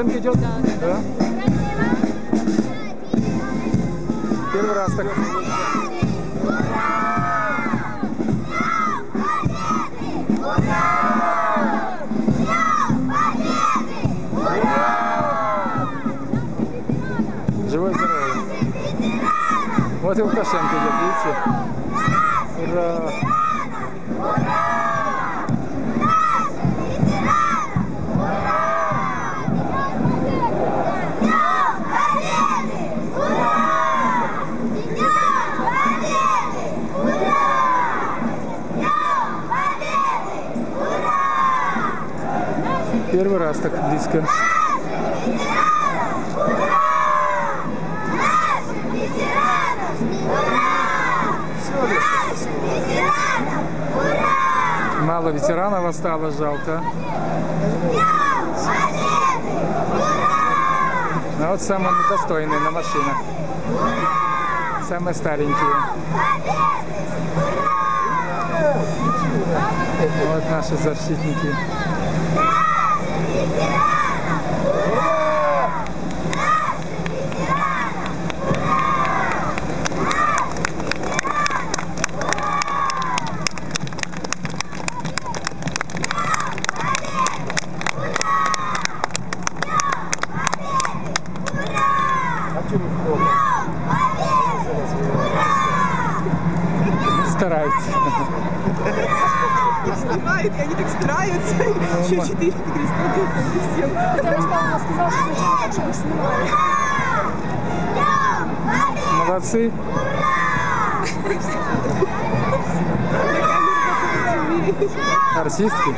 Лукашенко идет? Да. Первый раз так. Живой здоровый. Вот и Лукашенко идет, видите? Ура! Первый раз так близко. Мало ветеранов осталось, жалко. Ну вот самые достойные на машинах. Самые старенькие. Вот наши защитники. Снимают, и они так стараются. Еще четыре что что их снимают. Молодцы. Артистки.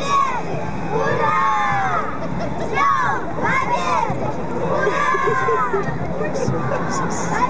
Красота.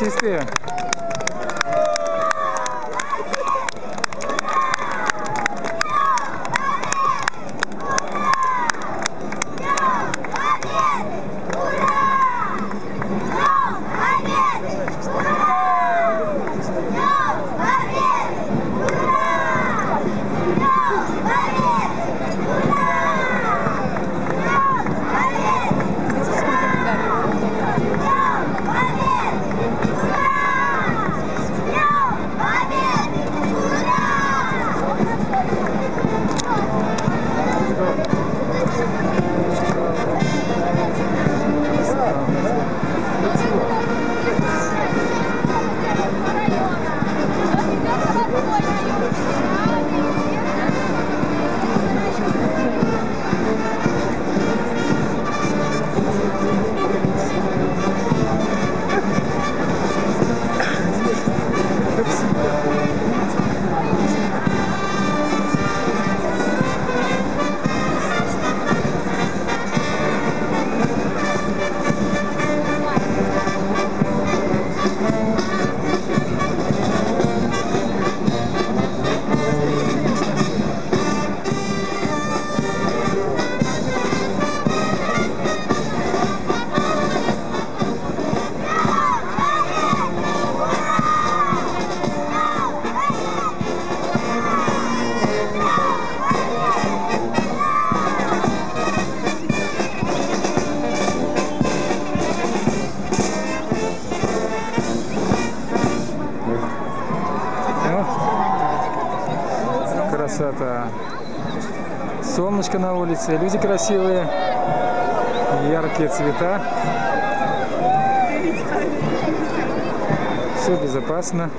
Sister. Солнышко на улице, люди красивые, яркие цвета. Все безопасно.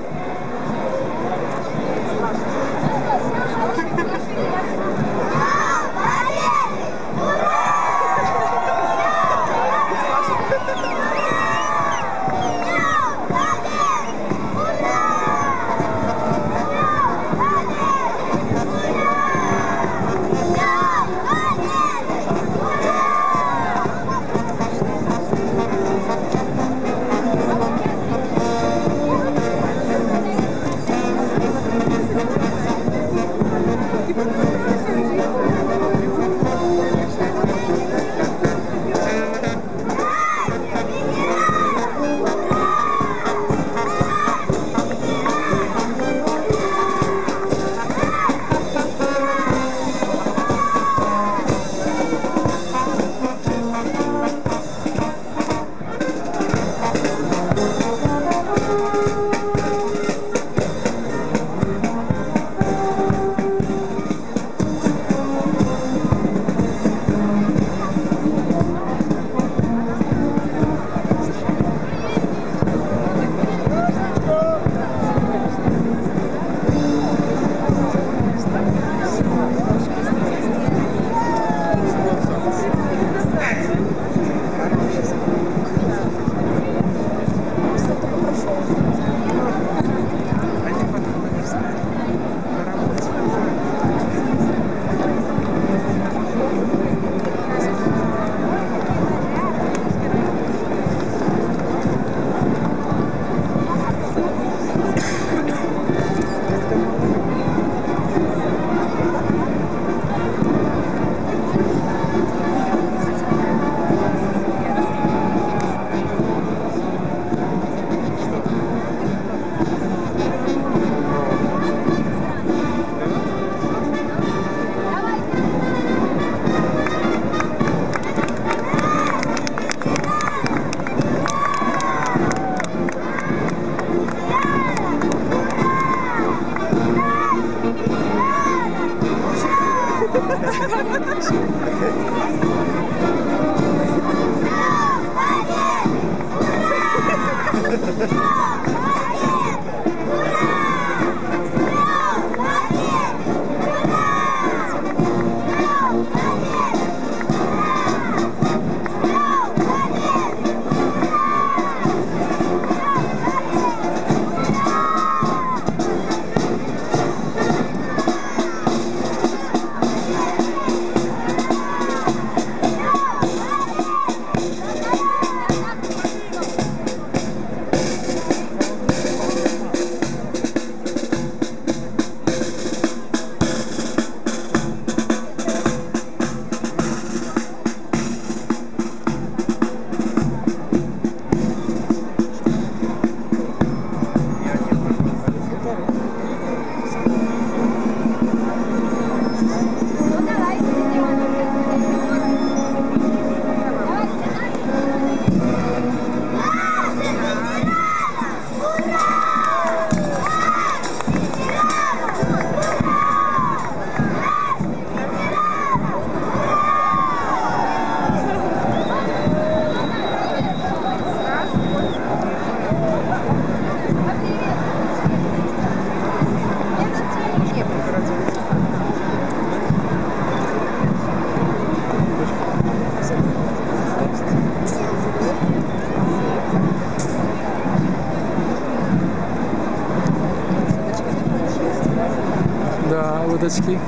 Да, удочки.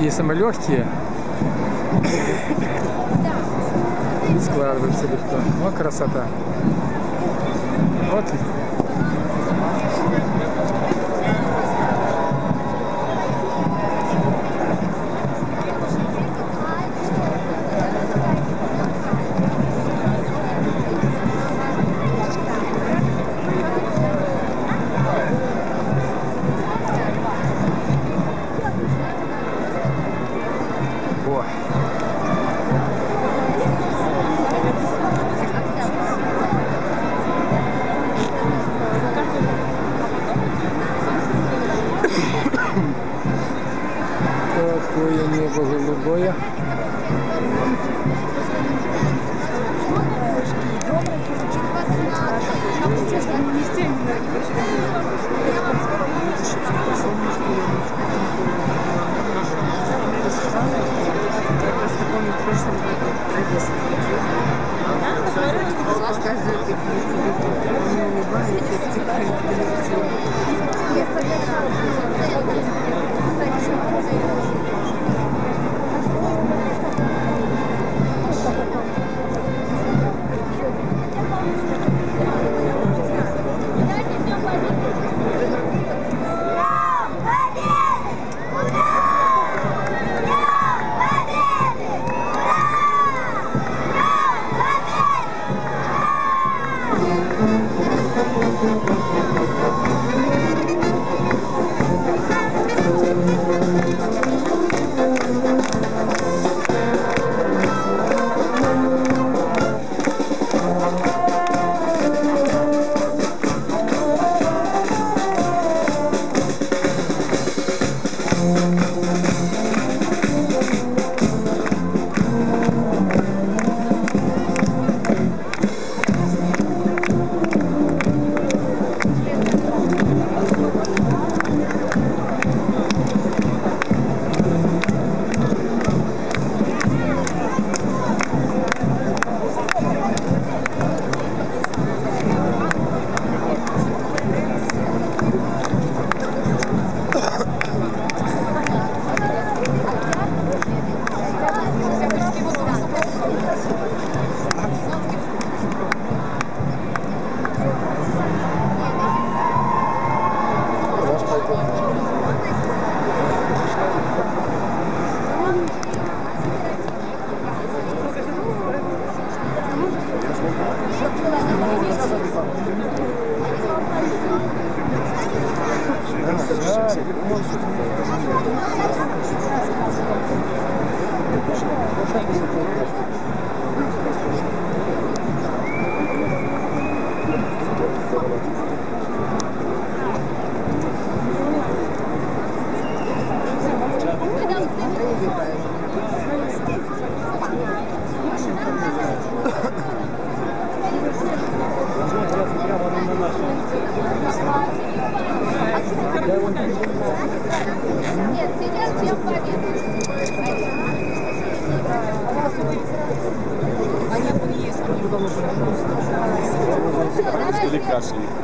И, и. Складываются легко. Вот красота. Вот. Каждый, не улыбается, тихо, casi.